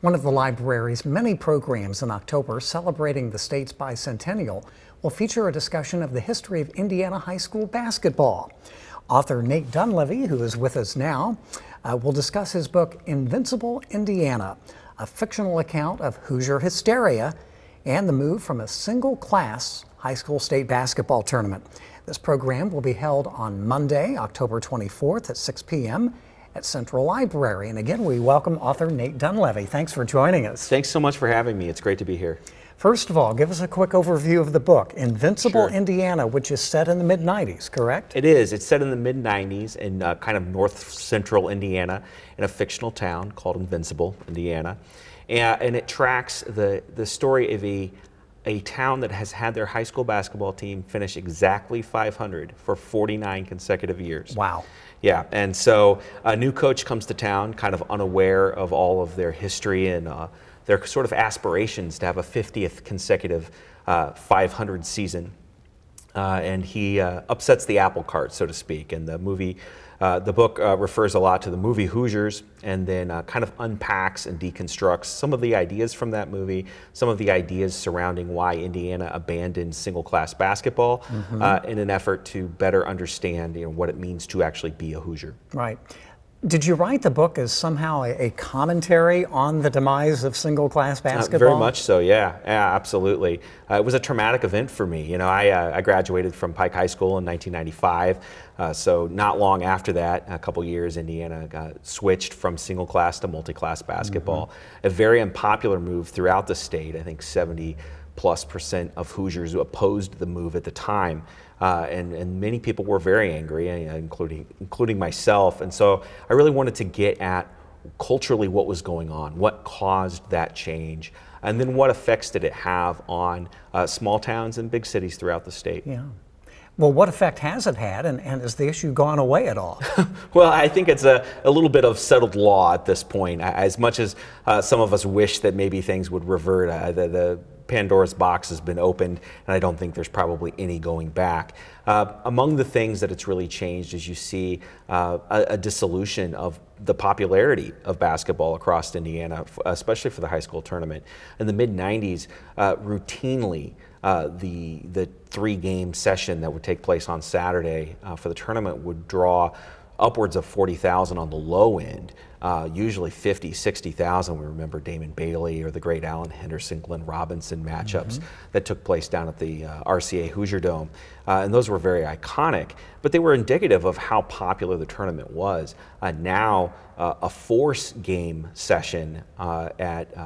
One of the library's many programs in October celebrating the state's bicentennial will feature a discussion of the history of Indiana high school basketball. Author Nate Dunlevy, who is with us now, uh, will discuss his book Invincible Indiana, a fictional account of Hoosier hysteria and the move from a single class high school state basketball tournament. This program will be held on Monday, October 24th at 6 p.m at Central Library. And again, we welcome author Nate Dunlevy. Thanks for joining us. Thanks so much for having me. It's great to be here. First of all, give us a quick overview of the book, Invincible sure. Indiana, which is set in the mid 90s, correct? It is. It's set in the mid 90s in uh, kind of north central Indiana in a fictional town called Invincible, Indiana. And, and it tracks the, the story of a, a town that has had their high school basketball team finish exactly 500 for 49 consecutive years. Wow. Yeah, and so a new coach comes to town, kind of unaware of all of their history and uh, their sort of aspirations to have a 50th consecutive uh, 500 season. Uh, and he uh, upsets the apple cart, so to speak. And the movie uh, the book uh, refers a lot to the movie Hoosiers and then uh, kind of unpacks and deconstructs some of the ideas from that movie, some of the ideas surrounding why Indiana abandoned single class basketball mm-hmm. Uh, in an effort to better understand you know, what it means to actually be a Hoosier. Right. Did you write the book as somehow a, commentary on the demise of single class basketball? Uh, very much so, yeah, yeah, absolutely. Uh, it was a traumatic event for me. You know, I, uh, I graduated from Pike High School in 1995. Uh, so not long after that, a couple years, Indiana got switched from single class to multi class basketball. Mm-hmm. A very unpopular move throughout the state. I think 70 plus percent of Hoosiers who opposed the move at the time. Uh, and, and many people were very angry, uh, including, including myself. And so I really wanted to get at culturally what was going on, what caused that change, and then what effects did it have on uh, small towns and big cities throughout the state. Yeah. Well, what effect has it had, and, and has the issue gone away at all? well, I think it's a, a little bit of settled law at this point. As much as uh, some of us wish that maybe things would revert, uh, the, the Pandora's box has been opened, and I don't think there's probably any going back. Uh, among the things that it's really changed is you see uh, a, a, dissolution of the popularity of basketball across Indiana, especially for the high school tournament. In the mid 90s, uh, routinely, uh, the the three game session that would take place on Saturday uh, for the tournament would draw upwards of 40,000 on the low end, uh, usually 50, 60,000. We remember Damon Bailey or the great Alan Henderson, Glenn Robinson matchups mm-hmm. that took place down at the uh, RCA Hoosier Dome. Uh, and those were very iconic, but they were indicative of how popular the tournament was. Uh, now, uh, a force game session uh, at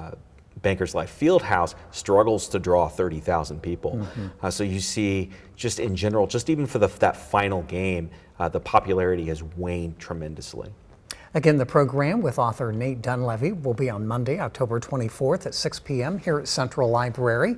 Bankers Life Fieldhouse struggles to draw 30,000 people. Mm-hmm. Uh, so you see, just in general, just even for the, that final game, uh, the popularity has waned tremendously. Again, the program with author Nate Dunlevy will be on Monday, October 24th at 6 p.m. here at Central Library.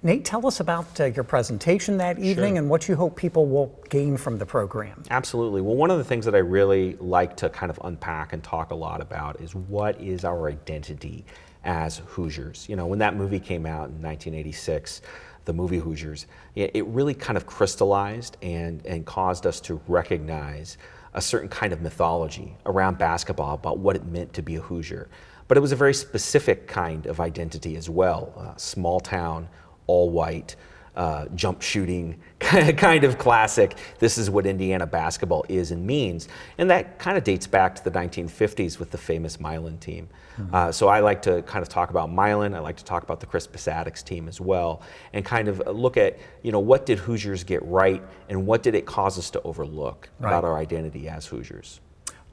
Nate, tell us about uh, your presentation that evening sure. and what you hope people will gain from the program. Absolutely. Well, one of the things that I really like to kind of unpack and talk a lot about is what is our identity as Hoosiers. You know, when that movie came out in 1986, the movie Hoosiers, it really kind of crystallized and, and caused us to recognize a certain kind of mythology around basketball about what it meant to be a Hoosier. But it was a very specific kind of identity as well. Uh, small town, all white, uh, jump shooting kind of classic. This is what Indiana basketball is and means. And that kind of dates back to the 1950s with the famous Milan team. Mm-hmm. Uh, so I like to kind of talk about Milan. I like to talk about the Crispus Attucks team as well, and kind of look at you know what did Hoosiers get right and what did it cause us to overlook right. about our identity as Hoosiers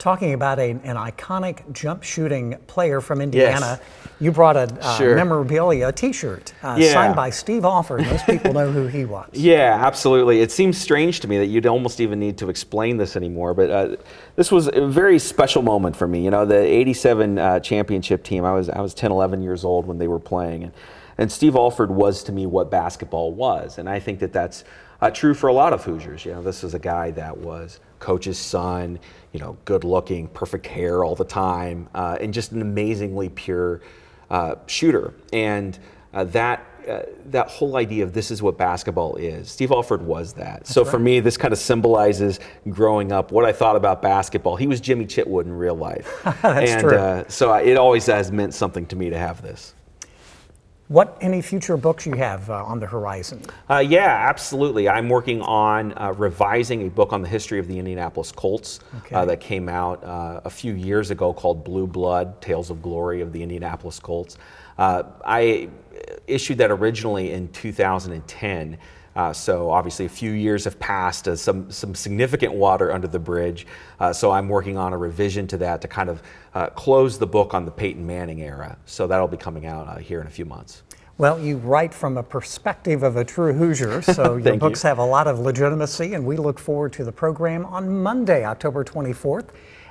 talking about a, an iconic jump shooting player from Indiana. Yes. You brought a uh, sure. memorabilia, a T-shirt uh, yeah. signed by Steve Alford. Most people know who he was. Yeah, absolutely. It seems strange to me that you'd almost even need to explain this anymore, but uh, this was a very special moment for me. You know, the 87 uh, championship team, I was, I was 10, 11 years old when they were playing. And, and Steve Alford was to me what basketball was. And I think that that's uh, true for a lot of Hoosiers. You know, this is a guy that was coach's son, you know, good looking, perfect hair all the time, uh, and just an amazingly pure uh, shooter. And uh, that uh, that whole idea of this is what basketball is. Steve Alford was that. so for me, this kind of symbolizes growing up what I thought about basketball. He was Jimmy Chitwood in real life, That's and true. Uh, so I- it always has meant something to me to have this. What any future books you have uh, on the horizon? Uh, yeah, absolutely. I'm working on uh, revising a book on the history of the Indianapolis Colts Okay. uh, that came out uh, a few years ago called Blue Blood Tales of Glory of the Indianapolis Colts. Uh, I issued that originally in 2010. Uh, so obviously, a few years have passed, uh, some some significant water under the bridge. Uh, so I'm working on a revision to that to kind of uh, close the book on the Peyton Manning era. So that'll be coming out uh, here in a few months. Well, you write from a perspective of a true Hoosier, so your Thank you. books have a lot of legitimacy, and we look forward to the program on Monday, October 24th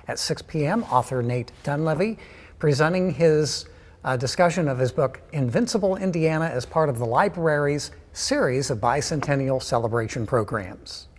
at 6 p.m. Author Nate Dunlevy presenting his uh, discussion of his book Invincible Indiana as part of the library's series of bicentennial celebration programs.